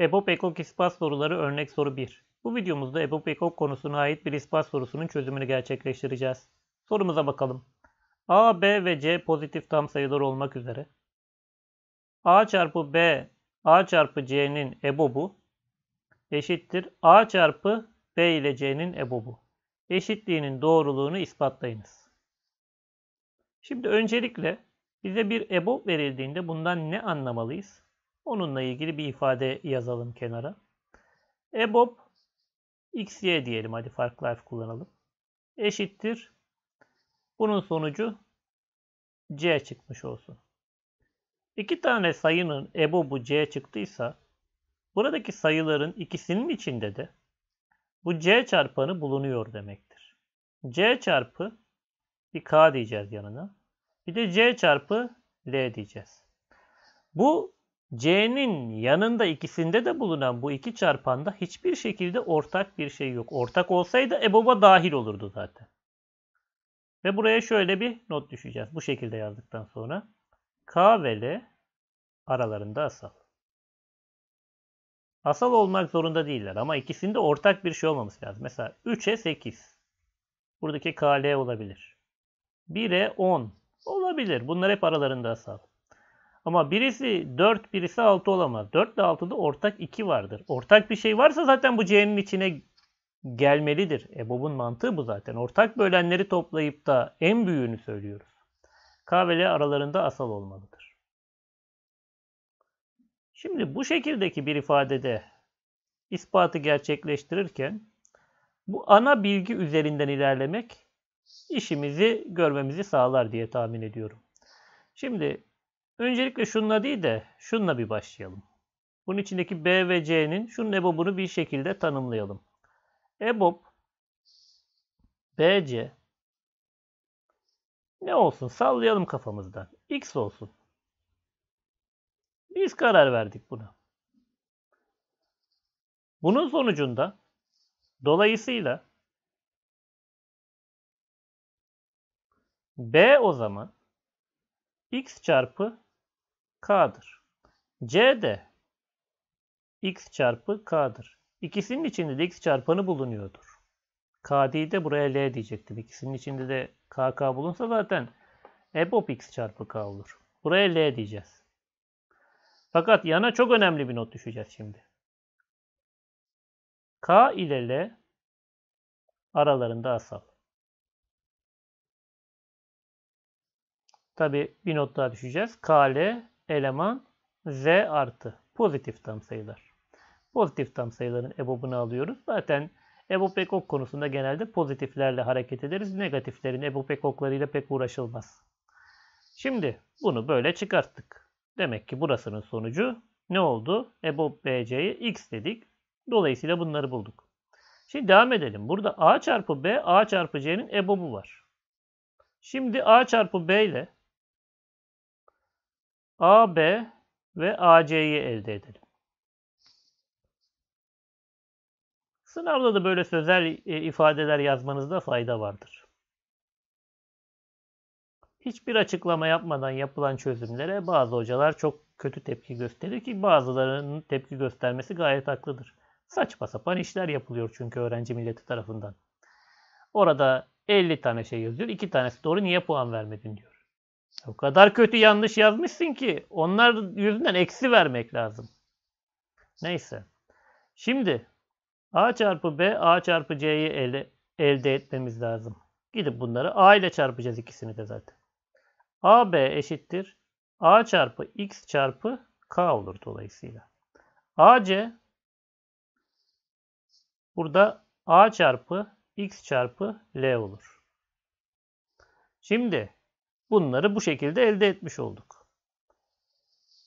EBOB ekok ispat soruları örnek soru 1. Bu videomuzda EBOB ekok konusuna ait bir ispat sorusunun çözümünü gerçekleştireceğiz. Sorumuza bakalım. A, B ve C pozitif tam sayılar olmak üzere. A çarpı B, A çarpı C'nin EBOB'u eşittir. A çarpı B ile C'nin EBOB'u. Eşitliğinin doğruluğunu ispatlayınız. Şimdi öncelikle bize bir EBOB verildiğinde bundan ne anlamalıyız? Onunla ilgili bir ifade yazalım kenara. EBOB XY diyelim hadi farklı harf kullanalım. Eşittir. Bunun sonucu C çıkmış olsun. İki tane sayının EBOB'u C çıktıysa buradaki sayıların ikisinin içinde de bu C çarpanı bulunuyor demektir. C çarpı bir K diyeceğiz yanına. Bir de C çarpı L diyeceğiz. Bu C'nin yanında ikisinde de bulunan bu iki çarpanda hiçbir şekilde ortak bir şey yok. Ortak olsaydı EBOB'a dahil olurdu zaten. Ve buraya şöyle bir not düşeceğiz. Bu şekilde yazdıktan sonra. K ve L aralarında asal. Asal olmak zorunda değiller ama ikisinde ortak bir şey olmaması lazım. Mesela 3'e 8. Buradaki KL olabilir. 1'e 10 olabilir. Bunlar hep aralarında asal. Ama birisi 4, birisi 6 olamaz. 4 ile 6'da ortak 2 vardır. Ortak bir şey varsa zaten bu C'nin içine gelmelidir. EBOB'un mantığı bu zaten. Ortak bölenleri toplayıp da en büyüğünü söylüyoruz. K ve L aralarında asal olmalıdır. Şimdi bu şekildeki bir ifadede ispatı gerçekleştirirken bu ana bilgi üzerinden ilerlemek işimizi görmemizi sağlar diye tahmin ediyorum. Şimdi öncelikle şunla değil de şunla bir başlayalım. Bunun içindeki B ve C'nin şunun EBOB'unu bir şekilde tanımlayalım. EBOB BC ne olsun sallayalım kafamızdan. X olsun. Biz karar verdik buna. Bunun sonucunda dolayısıyla B o zaman x çarpı k'dır. C de x çarpı k'dır. İkisinin içinde de x çarpanı bulunuyordur. K değil de buraya L diyecektim. İkisinin içinde de KK bulunsa zaten EBOB x çarpı K olur. Buraya L diyeceğiz. Fakat yana çok önemli bir not düşeceğiz şimdi. K ile L aralarında asal. Tabi bir not daha düşeceğiz. KL eleman Z artı. Pozitif tam sayılar. Pozitif tam sayıların EBOB'unu alıyoruz. Zaten EBOB ekok konusunda genelde pozitiflerle hareket ederiz. Negatiflerin EBOB ekoklarıyla pek uğraşılmaz. Şimdi bunu böyle çıkarttık. Demek ki burasının sonucu ne oldu? EBOB BC'ye X dedik. Dolayısıyla bunları bulduk. Şimdi devam edelim. Burada A çarpı B, A çarpı C'nin EBOB'u var. Şimdi A çarpı B ile AB ve AC'yi elde edelim. Sınavda da böyle sözel e, ifadeler yazmanızda fayda vardır. Hiçbir açıklama yapmadan yapılan çözümlere bazı hocalar çok kötü tepki gösterir ki bazılarının tepki göstermesi gayet haklıdır. Saçma sapan işler yapılıyor çünkü öğrenci milleti tarafından. Orada 50 tane şey yazıyor. 2 tanesi doğru niye puan vermedin diyor. O kadar kötü yanlış yazmışsın ki onlar yüzünden eksi vermek lazım. Neyse. Şimdi A çarpı B, A çarpı C'yi elde, elde etmemiz lazım. Gidip bunları A ile çarpacağız ikisini de zaten. AB eşittir. A çarpı X çarpı K olur dolayısıyla. AC burada A çarpı X çarpı L olur. Şimdi Bunları bu şekilde elde etmiş olduk.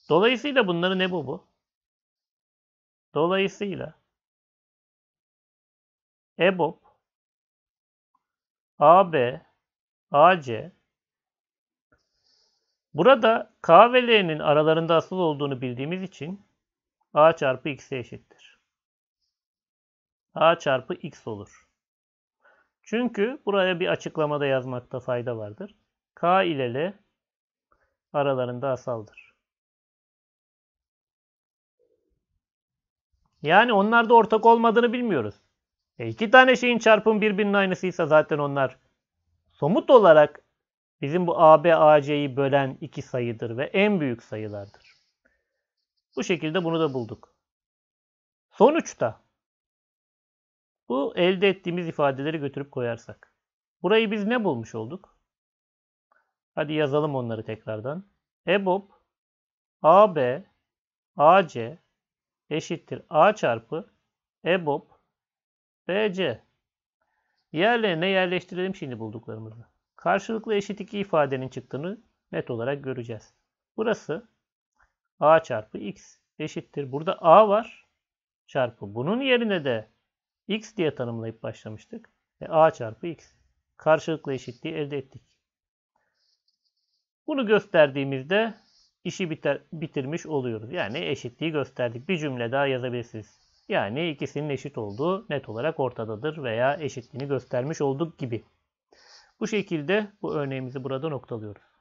Dolayısıyla bunları ne bu bu? Dolayısıyla EBOB AB AC Burada K ve L'nin aralarında asıl olduğunu bildiğimiz için A çarpı X'e eşittir. A çarpı X olur. Çünkü buraya bir açıklamada yazmakta fayda vardır. K ile aralarında asaldır. Yani onlarda ortak olmadığını bilmiyoruz. E iki tane şeyin çarpımı birbirinin aynısıysa zaten onlar somut olarak bizim bu AB AC'yi bölen iki sayıdır ve en büyük sayılardır. Bu şekilde bunu da bulduk. Sonuçta bu elde ettiğimiz ifadeleri götürüp koyarsak. Burayı biz ne bulmuş olduk? Hadi yazalım onları tekrardan. EBOB AB AC eşittir A çarpı EBOB BC. Yerlerine yerleştirelim şimdi bulduklarımızı. Karşılıklı eşit iki ifadenin çıktığını net olarak göreceğiz. Burası A çarpı X eşittir. Burada A var çarpı. Bunun yerine de X diye tanımlayıp başlamıştık. E, A çarpı X. Karşılıklı eşitliği elde ettik. Bunu gösterdiğimizde işi biter, bitirmiş oluyoruz. Yani eşitliği gösterdik. Bir cümle daha yazabilirsiniz. Yani ikisinin eşit olduğu net olarak ortadadır veya eşitliğini göstermiş olduk gibi. Bu şekilde bu örneğimizi burada noktalıyoruz.